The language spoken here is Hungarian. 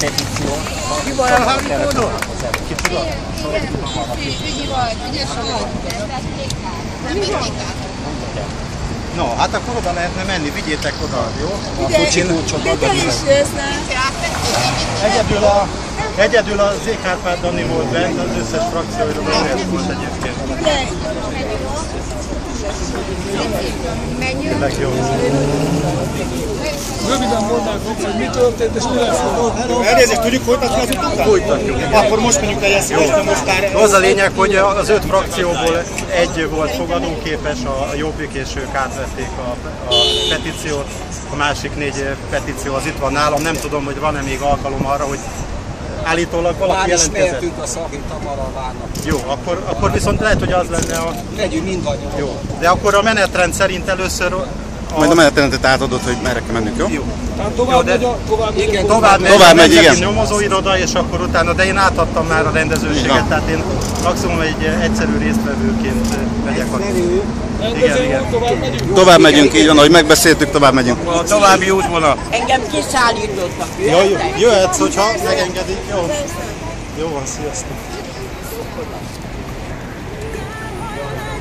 petíció. Ki van a Harry Ki tudod? Ügyi vagy, ügyes vagy. No, hát akkor oda lehetne menni, vigyétek oda, jó? A kocsin De te is jössz, Egyedül a, egyedül a Z. Kárpát Dani volt bent, az összes frakcióiról azért volt egyébként. Röviden mondták, hogy mi történt és mi lesz. Elnézést, tudjuk folytatni az utat? Folytatjuk. Akkor most mondjuk ezt, most, most már... Az a lényeg, hogy az öt frakcióból egy volt fogadóképes, a Jobbik és ők átvették a, a petíciót, a másik négy petíció az itt van nálam, nem tudom, hogy van-e még alkalom arra, hogy állítólag valaki Már jelentkezett. a Szagi Tamara várnak. Jó, akkor, akkor viszont lehet, hogy az lenne a... Megyünk mindannyian. Jó, de akkor a menetrend szerint először a, Majd a menetrendet átadod, hogy merre kell mennünk, jó? Jó. Tehát tovább megy a... Tovább a Tovább megy, Tovább megy, igen. nyomozóiroda, és akkor utána, de én átadtam már a rendezőséget, tehát én maximum egy egyszerű résztvevőként megyek. a- igen, igen. Tovább megyünk? Tovább megyünk, így van, ahogy megbeszéltük, tovább megyünk. A további útvonal. Engem kiszállítottak. Jó jó. jöhetsz, hogyha megengedik. Jó. Jó van, sziasztok.